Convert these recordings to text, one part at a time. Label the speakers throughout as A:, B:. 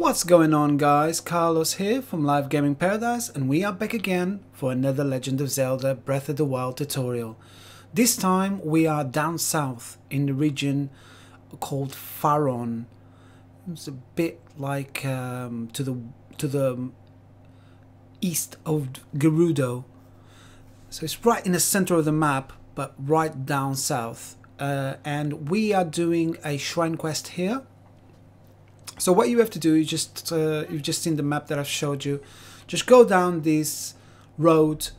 A: What's going on guys, Carlos here from Live Gaming Paradise and we are back again for another Legend of Zelda Breath of the Wild tutorial. This time we are down south in the region called Faron. It's a bit like um, to the to the east of Gerudo. So it's right in the center of the map but right down south. Uh, and we are doing a shrine quest here so what you have to do is just, uh, you've just seen the map that I've showed you. Just go down this road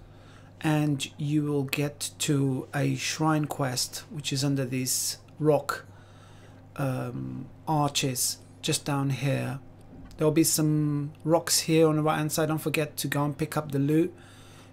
A: and you will get to a shrine quest which is under these rock um, arches just down here. There'll be some rocks here on the right hand side. Don't forget to go and pick up the loot.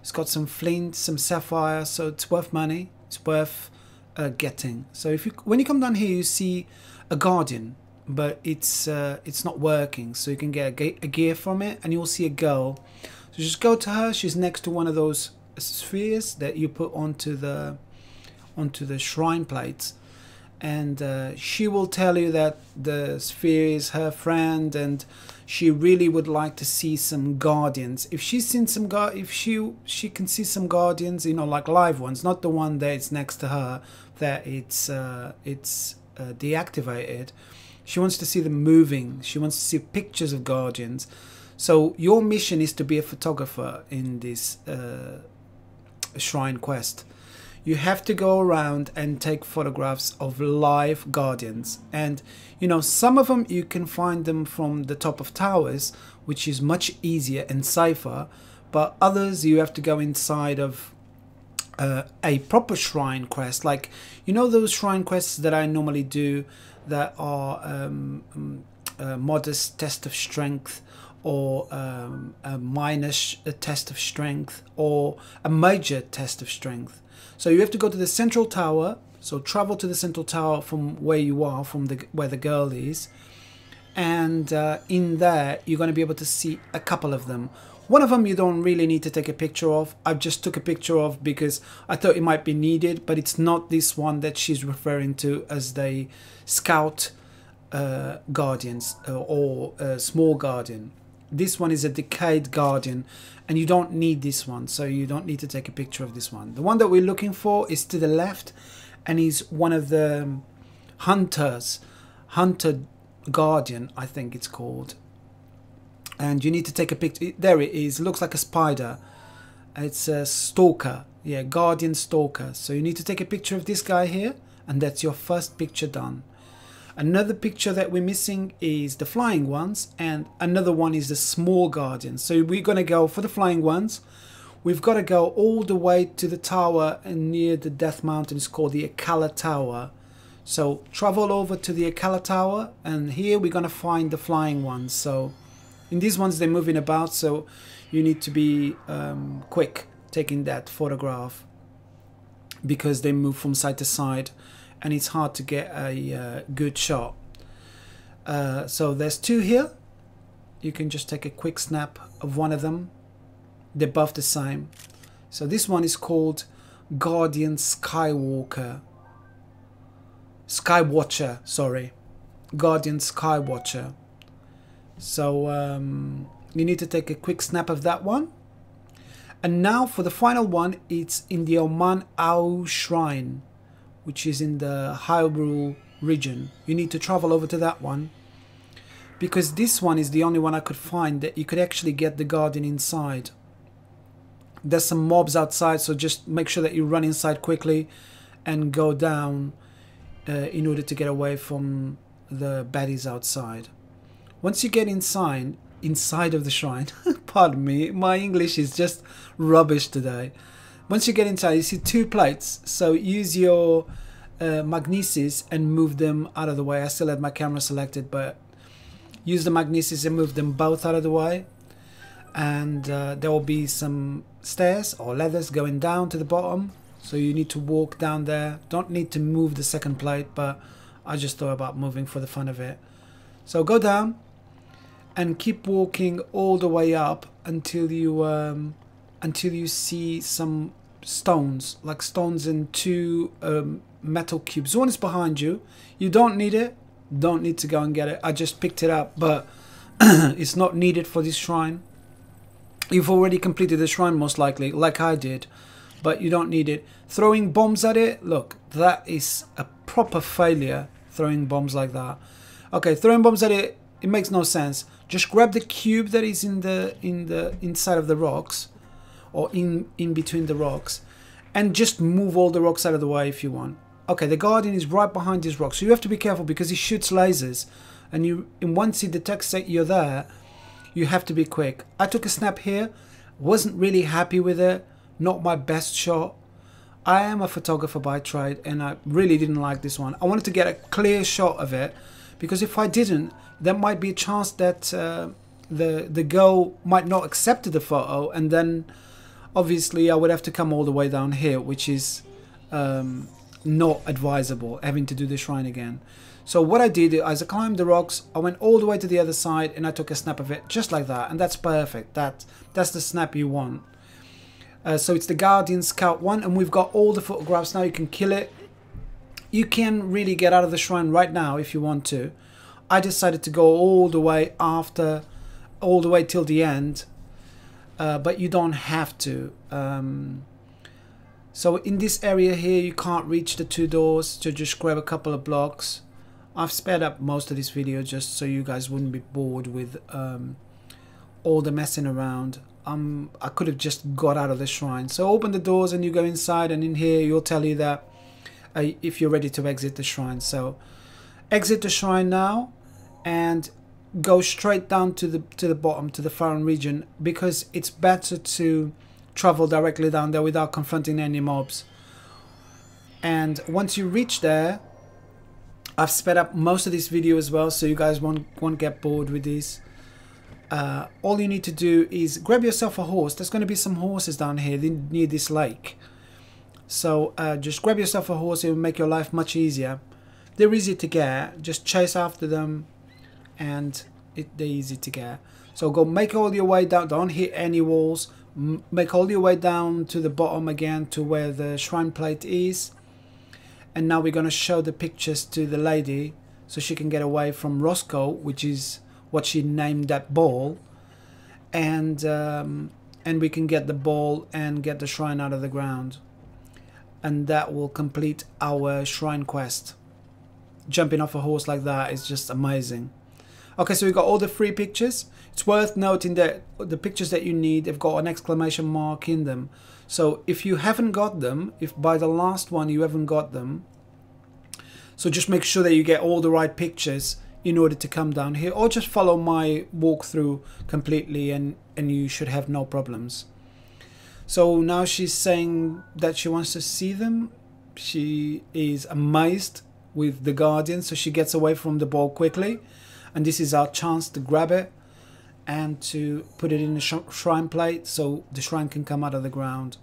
A: It's got some flint, some sapphire, so it's worth money. It's worth uh, getting. So if you when you come down here, you see a guardian but it's uh, it's not working. So you can get a, a, gear from it and you'll see a girl. So just go to her. She's next to one of those spheres that you put onto the onto the shrine plates. And uh, she will tell you that the sphere is her friend and she really would like to see some guardians. If she's seen some guard if she she can see some guardians you know like live ones not the one that's next to her that it's uh, it's uh, deactivated she wants to see them moving. She wants to see pictures of guardians. So your mission is to be a photographer in this uh, shrine quest. You have to go around and take photographs of live guardians. And, you know, some of them you can find them from the top of towers, which is much easier and safer. But others you have to go inside of uh, a proper shrine quest. Like, you know those shrine quests that I normally do that are um, um, a modest test of strength or um, a minor a test of strength or a major test of strength. So you have to go to the central tower. So travel to the central tower from where you are, from the where the girl is, and uh, in there you're going to be able to see a couple of them. One of them you don't really need to take a picture of. I just took a picture of because I thought it might be needed, but it's not this one that she's referring to as the scout uh, guardians uh, or a small guardian. This one is a decayed guardian and you don't need this one, so you don't need to take a picture of this one. The one that we're looking for is to the left and he's one of the hunters, hunter guardian, I think it's called and you need to take a picture. There it is. Looks like a spider. It's a stalker. Yeah, guardian stalker. So you need to take a picture of this guy here, and that's your first picture done. Another picture that we're missing is the flying ones, and another one is the small guardian. So we're going to go for the flying ones. We've got to go all the way to the tower and near the Death Mountain. It's called the Akkala Tower. So travel over to the Akkala Tower, and here we're going to find the flying ones. So in these ones, they're moving about, so you need to be um, quick taking that photograph because they move from side to side and it's hard to get a uh, good shot. Uh, so there's two here. You can just take a quick snap of one of them. They're both the same. So this one is called Guardian Skywalker. Skywatcher, sorry. Guardian Skywatcher. So um, you need to take a quick snap of that one. And now for the final one, it's in the Oman Au Shrine, which is in the Hyrule region. You need to travel over to that one because this one is the only one I could find that you could actually get the Guardian inside. There's some mobs outside, so just make sure that you run inside quickly and go down uh, in order to get away from the baddies outside. Once you get inside, inside of the shrine, pardon me, my English is just rubbish today. Once you get inside, you see two plates. So use your uh, magnesis and move them out of the way. I still have my camera selected, but use the magnesis and move them both out of the way. And uh, there will be some stairs or ladders going down to the bottom. So you need to walk down there. Don't need to move the second plate, but I just thought about moving for the fun of it. So go down, and keep walking all the way up until you um, until you see some stones like stones in two um, metal cubes one is behind you you don't need it don't need to go and get it I just picked it up but it's not needed for this shrine. You've already completed the shrine most likely, like I did, but you don't need it. Throwing bombs at it, look, that is a proper failure, throwing bombs like that. Okay, throwing bombs at it, it makes no sense. Just grab the cube that is in the in the inside of the rocks, or in in between the rocks, and just move all the rocks out of the way if you want. Okay, the guardian is right behind these rocks, so you have to be careful because he shoots lasers, and you and once he detects that you're there, you have to be quick. I took a snap here, wasn't really happy with it, not my best shot. I am a photographer by trade and I really didn't like this one. I wanted to get a clear shot of it because if I didn't, there might be a chance that uh, the the girl might not accept the photo and then obviously I would have to come all the way down here which is um, not advisable having to do the shrine again. So what I did as I climbed the rocks, I went all the way to the other side and I took a snap of it just like that. And that's perfect. That That's the snap you want. Uh, so it's the Guardian Scout 1 and we've got all the photographs now. You can kill it. You can really get out of the shrine right now if you want to. I decided to go all the way after, all the way till the end. Uh, but you don't have to. Um, so in this area here, you can't reach the two doors. So just grab a couple of blocks I've sped up most of this video just so you guys wouldn't be bored with um, all the messing around. Um, I could have just got out of the shrine. So open the doors and you go inside and in here you'll tell you that if you're ready to exit the shrine. So exit the shrine now and go straight down to the to the bottom to the Faron region because it's better to travel directly down there without confronting any mobs. And once you reach there, I've sped up most of this video as well so you guys won't, won't get bored with this. Uh, all you need to do is grab yourself a horse. There's going to be some horses down here near this lake. So uh, just grab yourself a horse. It will make your life much easier. They're easy to get. Just chase after them and it, they're easy to get. So go make all your way down. Don't hit any walls. make all your way down to the bottom again to where the shrine plate is and now we're going to show the pictures to the lady so she can get away from Roscoe which is what she named that ball and um, and we can get the ball and get the shrine out of the ground and that will complete our shrine quest. Jumping off a horse like that is just amazing. Okay so we got all the free pictures. It's worth noting that the pictures that you need have got an exclamation mark in them. So if you haven't got them, if by the last one you haven't got them, so just make sure that you get all the right pictures in order to come down here or just follow my walkthrough completely and, and you should have no problems. So now she's saying that she wants to see them. She is amazed with the Guardian, so she gets away from the ball quickly. And this is our chance to grab it and to put it in the sh shrine plate so the shrine can come out of the ground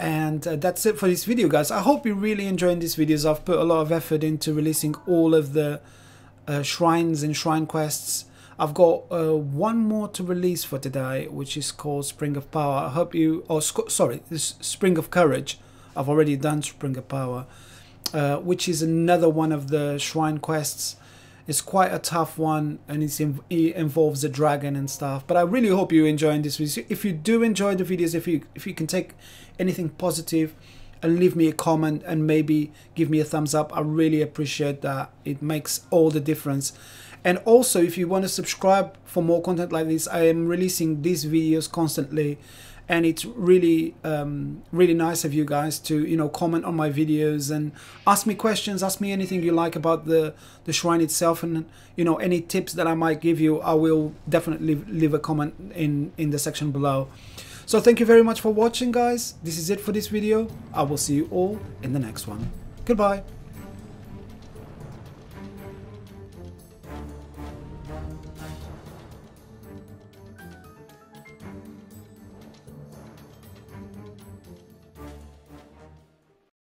A: and uh, that's it for this video guys i hope you're really enjoying these videos i've put a lot of effort into releasing all of the uh, shrines and shrine quests i've got uh, one more to release for today which is called spring of power i hope you oh sorry this spring of courage i've already done spring of power uh, which is another one of the shrine quests it's quite a tough one and it involves a dragon and stuff. But I really hope you're enjoying this video. If you do enjoy the videos, if you if you can take anything positive and leave me a comment and maybe give me a thumbs up, I really appreciate that. It makes all the difference. And also, if you want to subscribe for more content like this, I am releasing these videos constantly. And it's really um, really nice of you guys to you know comment on my videos and ask me questions ask me anything you like about the the shrine itself. And you know any tips that I might give you I will definitely leave a comment in in the section below. So thank you very much for watching guys. This is it for this video. I will see you all in the next one. Goodbye